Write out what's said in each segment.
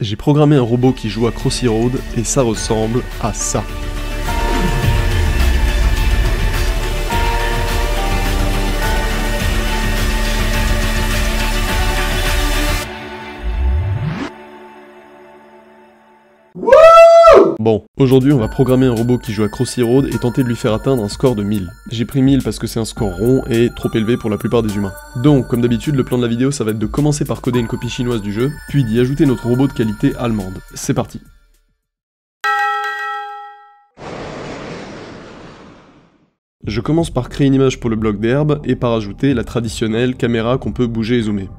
J'ai programmé un robot qui joue à Crossy Road et ça ressemble à ça. Bon, aujourd'hui on va programmer un robot qui joue à Crossy Road et tenter de lui faire atteindre un score de 1000. J'ai pris 1000 parce que c'est un score rond et trop élevé pour la plupart des humains. Donc, comme d'habitude, le plan de la vidéo ça va être de commencer par coder une copie chinoise du jeu, puis d'y ajouter notre robot de qualité allemande. C'est parti. Je commence par créer une image pour le bloc d'herbe et par ajouter la traditionnelle caméra qu'on peut bouger et zoomer.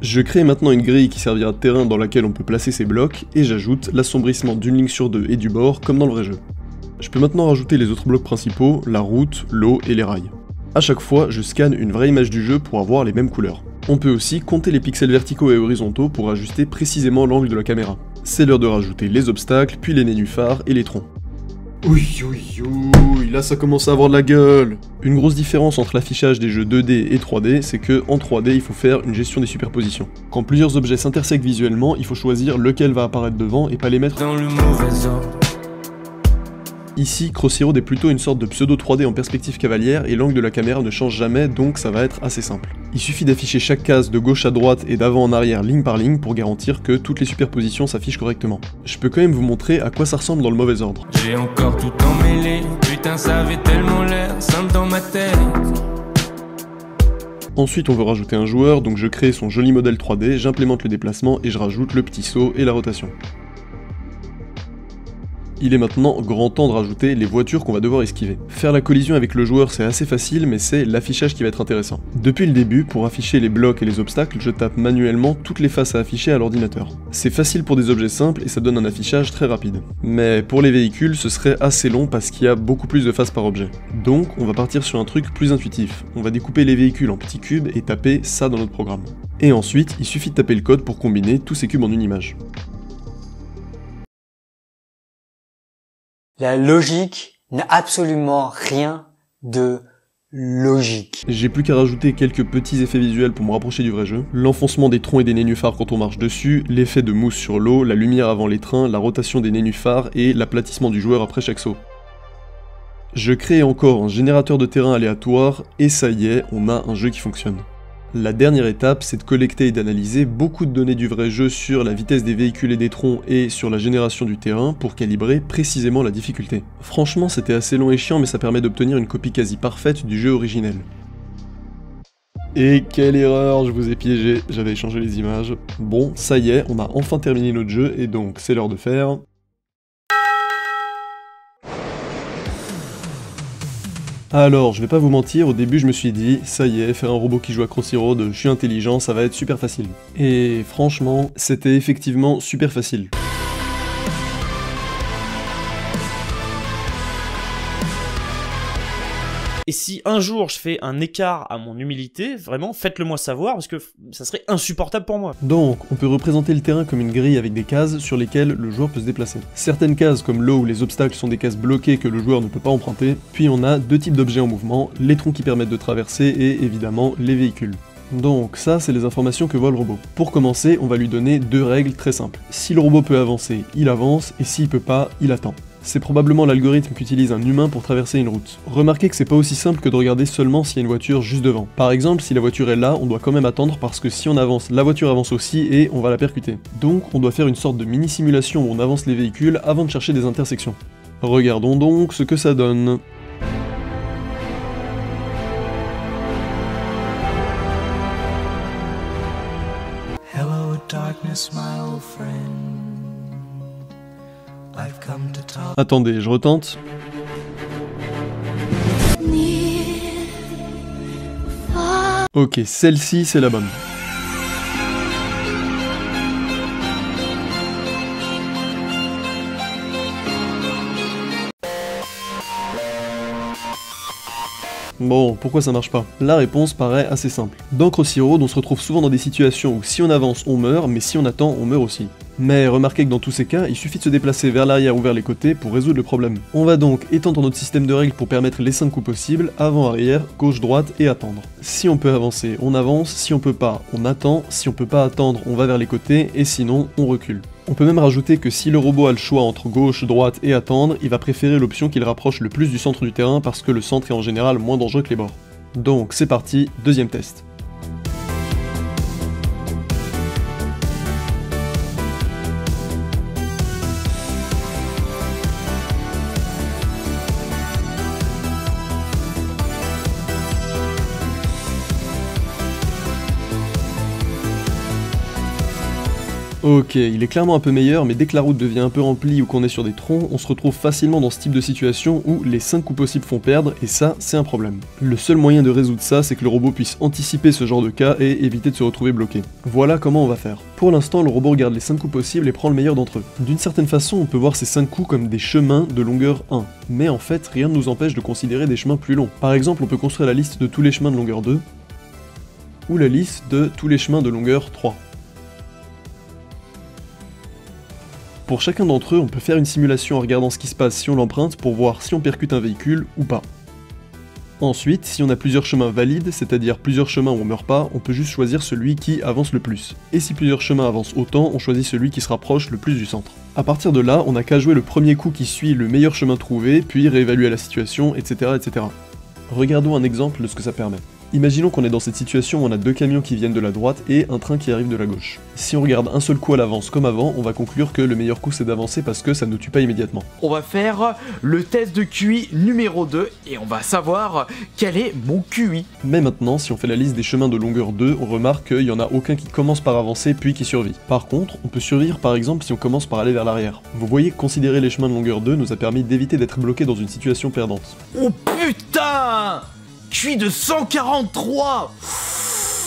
Je crée maintenant une grille qui servira de terrain dans laquelle on peut placer ces blocs, et j'ajoute l'assombrissement d'une ligne sur deux et du bord comme dans le vrai jeu. Je peux maintenant rajouter les autres blocs principaux, la route, l'eau et les rails. A chaque fois, je scanne une vraie image du jeu pour avoir les mêmes couleurs. On peut aussi compter les pixels verticaux et horizontaux pour ajuster précisément l'angle de la caméra. C'est l'heure de rajouter les obstacles, puis les nénuphars et les troncs. Oui, oui, oui, là ça commence à avoir de la gueule Une grosse différence entre l'affichage des jeux 2D et 3D, c'est que en 3D il faut faire une gestion des superpositions. Quand plusieurs objets s'intersectent visuellement, il faut choisir lequel va apparaître devant et pas les mettre dans le mauvais ordre. Ici, Crossy Road est plutôt une sorte de pseudo 3D en perspective cavalière et l'angle de la caméra ne change jamais donc ça va être assez simple. Il suffit d'afficher chaque case de gauche à droite et d'avant en arrière ligne par ligne pour garantir que toutes les superpositions s'affichent correctement. Je peux quand même vous montrer à quoi ça ressemble dans le mauvais ordre. J'ai encore tout emmêlé, putain ça avait tellement l'air simple dans ma tête. Ensuite on veut rajouter un joueur, donc je crée son joli modèle 3D, j'implémente le déplacement et je rajoute le petit saut et la rotation. Il est maintenant grand temps de rajouter les voitures qu'on va devoir esquiver. Faire la collision avec le joueur c'est assez facile mais c'est l'affichage qui va être intéressant. Depuis le début, pour afficher les blocs et les obstacles, je tape manuellement toutes les faces à afficher à l'ordinateur. C'est facile pour des objets simples et ça donne un affichage très rapide. Mais pour les véhicules, ce serait assez long parce qu'il y a beaucoup plus de faces par objet. Donc on va partir sur un truc plus intuitif. On va découper les véhicules en petits cubes et taper ça dans notre programme. Et ensuite, il suffit de taper le code pour combiner tous ces cubes en une image. La logique n'a absolument rien de logique. J'ai plus qu'à rajouter quelques petits effets visuels pour me rapprocher du vrai jeu. L'enfoncement des troncs et des nénuphars quand on marche dessus, l'effet de mousse sur l'eau, la lumière avant les trains, la rotation des nénuphars et l'aplatissement du joueur après chaque saut. Je crée encore un générateur de terrain aléatoire et ça y est, on a un jeu qui fonctionne. La dernière étape, c'est de collecter et d'analyser beaucoup de données du vrai jeu sur la vitesse des véhicules et des troncs et sur la génération du terrain pour calibrer précisément la difficulté. Franchement, c'était assez long et chiant, mais ça permet d'obtenir une copie quasi parfaite du jeu originel. Et quelle erreur, je vous ai piégé, j'avais échangé les images. Bon, ça y est, on a enfin terminé notre jeu, et donc c'est l'heure de faire... Alors, je vais pas vous mentir, au début je me suis dit, ça y est, faire un robot qui joue à Crossy Road, je suis intelligent, ça va être super facile. Et franchement, c'était effectivement super facile. Et si un jour je fais un écart à mon humilité, vraiment, faites-le moi savoir parce que ça serait insupportable pour moi. Donc, on peut représenter le terrain comme une grille avec des cases sur lesquelles le joueur peut se déplacer. Certaines cases comme l'eau ou les obstacles sont des cases bloquées que le joueur ne peut pas emprunter, puis on a deux types d'objets en mouvement, les troncs qui permettent de traverser et évidemment les véhicules. Donc ça, c'est les informations que voit le robot. Pour commencer, on va lui donner deux règles très simples. Si le robot peut avancer, il avance, et s'il peut pas, il attend c'est probablement l'algorithme qu'utilise un humain pour traverser une route. Remarquez que c'est pas aussi simple que de regarder seulement s'il y a une voiture juste devant. Par exemple, si la voiture est là, on doit quand même attendre parce que si on avance, la voiture avance aussi et on va la percuter. Donc on doit faire une sorte de mini simulation où on avance les véhicules avant de chercher des intersections. Regardons donc ce que ça donne. Hello, darkness, my Attendez, je retente. Ok, celle-ci, c'est la bonne. Bon, pourquoi ça marche pas? La réponse paraît assez simple. Dans Crossy Road, on se retrouve souvent dans des situations où si on avance, on meurt, mais si on attend, on meurt aussi. Mais remarquez que dans tous ces cas, il suffit de se déplacer vers l'arrière ou vers les côtés pour résoudre le problème. On va donc étendre notre système de règles pour permettre les 5 coups possibles, avant, arrière, gauche, droite et attendre. Si on peut avancer, on avance, si on peut pas, on attend, si on peut pas attendre, on va vers les côtés, et sinon, on recule. On peut même rajouter que si le robot a le choix entre gauche, droite et attendre, il va préférer l'option qui le rapproche le plus du centre du terrain parce que le centre est en général moins dangereux que les bords. Donc c'est parti, deuxième test. Ok, il est clairement un peu meilleur, mais dès que la route devient un peu remplie ou qu'on est sur des troncs, on se retrouve facilement dans ce type de situation où les 5 coups possibles font perdre, et ça, c'est un problème. Le seul moyen de résoudre ça, c'est que le robot puisse anticiper ce genre de cas et éviter de se retrouver bloqué. Voilà comment on va faire. Pour l'instant, le robot regarde les 5 coups possibles et prend le meilleur d'entre eux. D'une certaine façon, on peut voir ces 5 coups comme des chemins de longueur 1, mais en fait, rien ne nous empêche de considérer des chemins plus longs. Par exemple, on peut construire la liste de tous les chemins de longueur 2, ou la liste de tous les chemins de longueur 3. Pour chacun d'entre eux, on peut faire une simulation en regardant ce qui se passe si on l'emprunte pour voir si on percute un véhicule ou pas. Ensuite, si on a plusieurs chemins valides, c'est-à-dire plusieurs chemins où on meurt pas, on peut juste choisir celui qui avance le plus. Et si plusieurs chemins avancent autant, on choisit celui qui se rapproche le plus du centre. A partir de là, on n'a qu'à jouer le premier coup qui suit le meilleur chemin trouvé, puis réévaluer la situation, etc. etc. Regardons un exemple de ce que ça permet. Imaginons qu'on est dans cette situation où on a deux camions qui viennent de la droite et un train qui arrive de la gauche. Si on regarde un seul coup à l'avance comme avant, on va conclure que le meilleur coup c'est d'avancer parce que ça ne tue pas immédiatement. On va faire le test de QI numéro 2 et on va savoir quel est mon QI. Mais maintenant, si on fait la liste des chemins de longueur 2, on remarque qu'il n'y en a aucun qui commence par avancer puis qui survit. Par contre, on peut survivre par exemple si on commence par aller vers l'arrière. Vous voyez que considérer les chemins de longueur 2 nous a permis d'éviter d'être bloqué dans une situation perdante. Oh putain QI de 143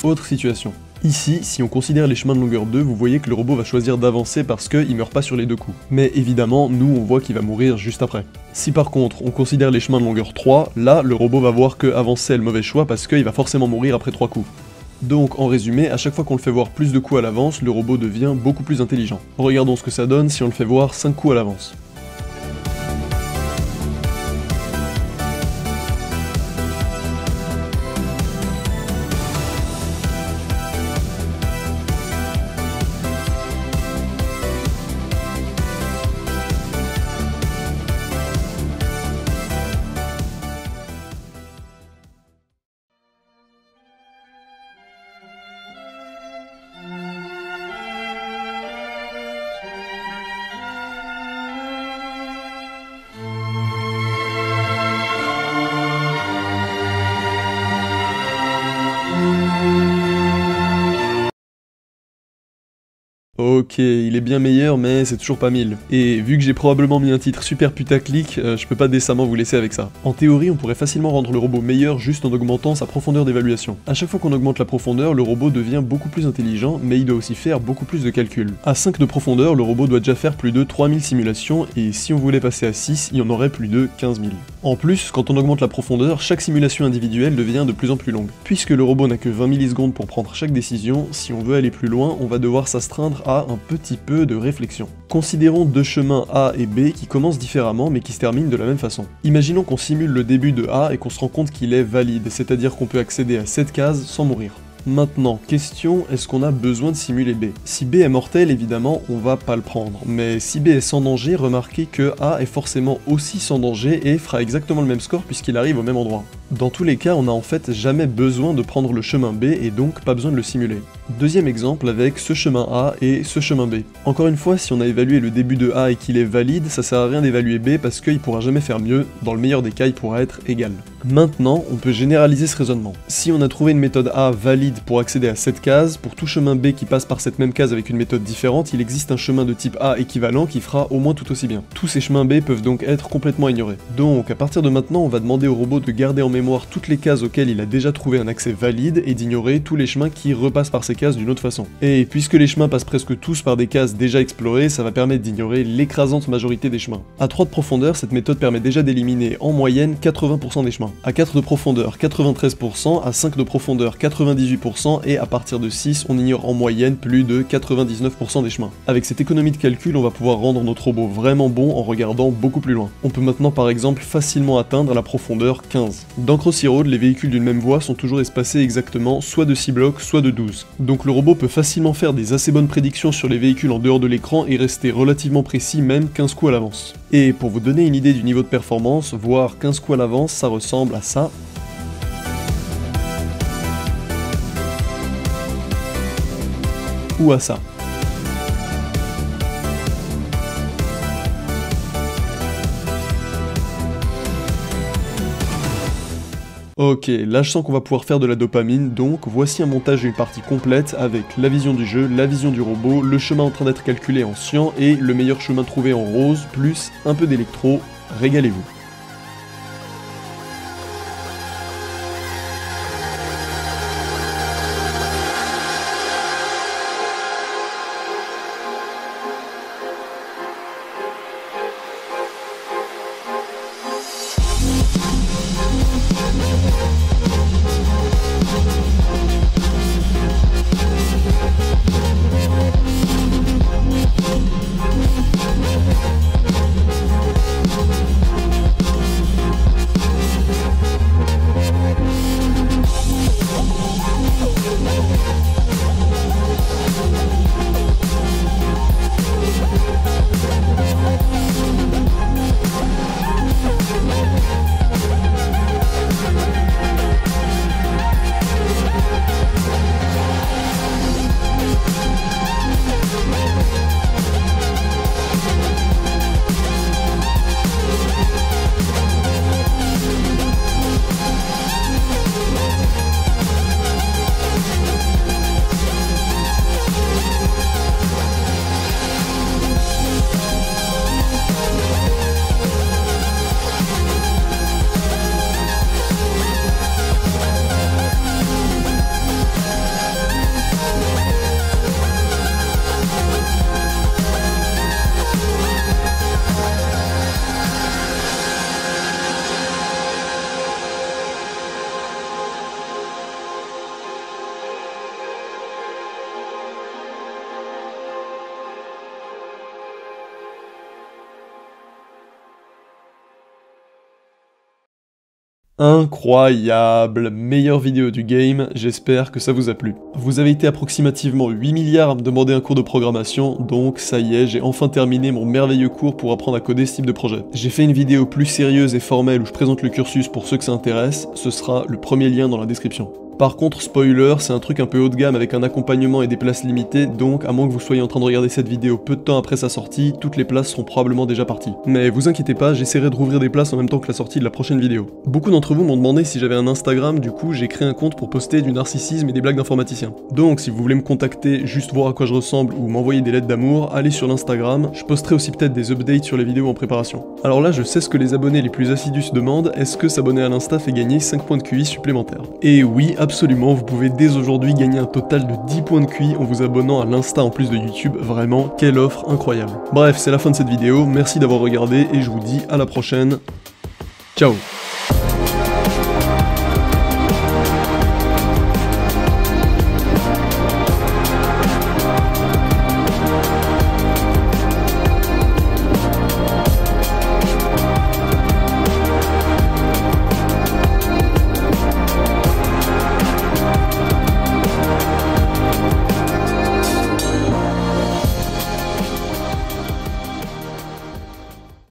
Autre situation. Ici, si on considère les chemins de longueur 2, vous voyez que le robot va choisir d'avancer parce qu'il meurt pas sur les deux coups. Mais évidemment, nous on voit qu'il va mourir juste après. Si par contre on considère les chemins de longueur 3, là le robot va voir que avancer est le mauvais choix parce qu'il va forcément mourir après 3 coups. Donc en résumé, à chaque fois qu'on le fait voir plus de coups à l'avance, le robot devient beaucoup plus intelligent. Regardons ce que ça donne si on le fait voir 5 coups à l'avance. Ok, il est bien meilleur, mais c'est toujours pas 1000. Et vu que j'ai probablement mis un titre super putaclic, euh, je peux pas décemment vous laisser avec ça. En théorie, on pourrait facilement rendre le robot meilleur juste en augmentant sa profondeur d'évaluation. À chaque fois qu'on augmente la profondeur, le robot devient beaucoup plus intelligent, mais il doit aussi faire beaucoup plus de calculs. À 5 de profondeur, le robot doit déjà faire plus de 3000 simulations, et si on voulait passer à 6, il y en aurait plus de 15 000. En plus, quand on augmente la profondeur, chaque simulation individuelle devient de plus en plus longue. Puisque le robot n'a que 20 millisecondes pour prendre chaque décision, si on veut aller plus loin, on va devoir s'astreindre à petit peu de réflexion. Considérons deux chemins A et B qui commencent différemment mais qui se terminent de la même façon. Imaginons qu'on simule le début de A et qu'on se rend compte qu'il est valide, c'est-à-dire qu'on peut accéder à cette case sans mourir. Maintenant, question, est-ce qu'on a besoin de simuler B? Si B est mortel, évidemment, on va pas le prendre. Mais si B est sans danger, remarquez que A est forcément aussi sans danger et fera exactement le même score puisqu'il arrive au même endroit. Dans tous les cas, on n'a en fait jamais besoin de prendre le chemin B et donc pas besoin de le simuler. Deuxième exemple avec ce chemin A et ce chemin B. Encore une fois, si on a évalué le début de A et qu'il est valide, ça sert à rien d'évaluer B parce qu'il pourra jamais faire mieux, dans le meilleur des cas il pourra être égal. Maintenant, on peut généraliser ce raisonnement. Si on a trouvé une méthode A valide pour accéder à cette case, pour tout chemin B qui passe par cette même case avec une méthode différente, il existe un chemin de type A équivalent qui fera au moins tout aussi bien. Tous ces chemins B peuvent donc être complètement ignorés. Donc à partir de maintenant, on va demander au robot de garder en mémoire toutes les cases auxquelles il a déjà trouvé un accès valide et d'ignorer tous les chemins qui repassent par ces cases d'une autre façon. Et puisque les chemins passent presque tous par des cases déjà explorées, ça va permettre d'ignorer l'écrasante majorité des chemins. À 3 de profondeur, cette méthode permet déjà d'éliminer en moyenne 80% des chemins. À 4 de profondeur, 93%, à 5 de profondeur, 98%, et à partir de 6, on ignore en moyenne plus de 99% des chemins. Avec cette économie de calcul, on va pouvoir rendre notre robot vraiment bon en regardant beaucoup plus loin. On peut maintenant par exemple facilement atteindre la profondeur 15. Dans Crossy Road, les véhicules d'une même voie sont toujours espacés exactement soit de 6 blocs, soit de 12. Donc le robot peut facilement faire des assez bonnes prédictions sur les véhicules en dehors de l'écran et rester relativement précis même 15 coups à l'avance. Et pour vous donner une idée du niveau de performance, voir 15 coups à l'avance, ça ressemble à ça. Ou à ça. Ok, là je sens qu'on va pouvoir faire de la dopamine, donc voici un montage d'une partie complète avec la vision du jeu, la vision du robot, le chemin en train d'être calculé en cyan et le meilleur chemin trouvé en rose, plus un peu d'électro, régalez-vous. Incroyable Meilleure vidéo du game, j'espère que ça vous a plu. Vous avez été approximativement 8 milliards à me demander un cours de programmation, donc ça y est, j'ai enfin terminé mon merveilleux cours pour apprendre à coder ce type de projet. J'ai fait une vidéo plus sérieuse et formelle où je présente le cursus pour ceux que ça intéresse, ce sera le premier lien dans la description. Par contre, spoiler, c'est un truc un peu haut de gamme avec un accompagnement et des places limitées, donc à moins que vous soyez en train de regarder cette vidéo peu de temps après sa sortie, toutes les places seront probablement déjà parties. Mais vous inquiétez pas, j'essaierai de rouvrir des places en même temps que la sortie de la prochaine vidéo. Beaucoup d'entre vous m'ont demandé si j'avais un Instagram, du coup j'ai créé un compte pour poster du narcissisme et des blagues d'informaticiens. Donc si vous voulez me contacter, juste voir à quoi je ressemble ou m'envoyer des lettres d'amour, allez sur l'Instagram, je posterai aussi peut-être des updates sur les vidéos en préparation. Alors là je sais ce que les abonnés les plus assidus se demandent, est-ce que s'abonner à l'Insta fait gagner 5 points de QI supplémentaires? Et oui, absolument, vous pouvez dès aujourd'hui gagner un total de 10 points de QI en vous abonnant à l'Insta en plus de YouTube. Vraiment, quelle offre incroyable. Bref, c'est la fin de cette vidéo. Merci d'avoir regardé et je vous dis à la prochaine. Ciao